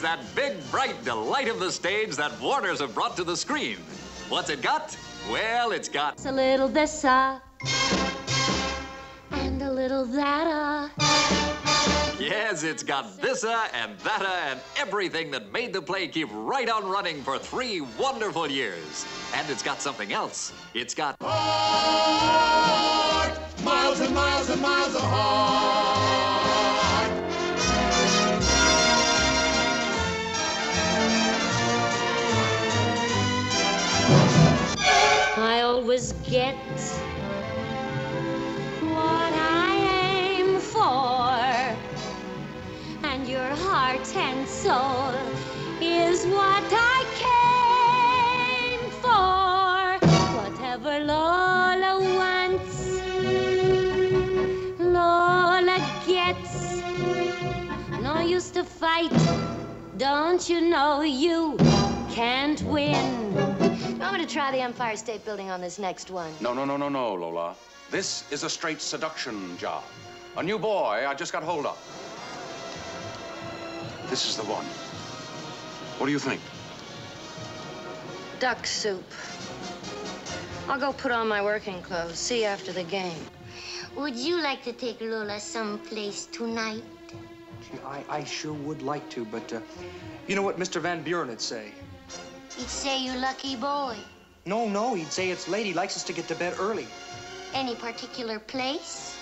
It's that big, bright delight of the stage that Warner's have brought to the screen. What's it got? Well, it's got It's a little this, uh, and a little that, uh. Yes, it's got this uh, and that uh, and everything that made the play keep right on running for three wonderful years. And it's got something else. It's got Miles and miles and miles of heart. Always get what I aim for, and your heart and soul is what I came for. Whatever Lola wants, Lola gets. No use to fight. Don't you know you can't win? You to try the Empire State Building on this next one? No, no, no, no, no, Lola. This is a straight seduction job. A new boy I just got hold of. This is the one. What do you think? Duck soup. I'll go put on my working clothes. See you after the game. Would you like to take Lola someplace tonight? Gee, I, I sure would like to, but uh, you know what Mr. Van Buren would say? He'd say you lucky boy. No, no, he'd say it's late. He likes us to get to bed early. Any particular place?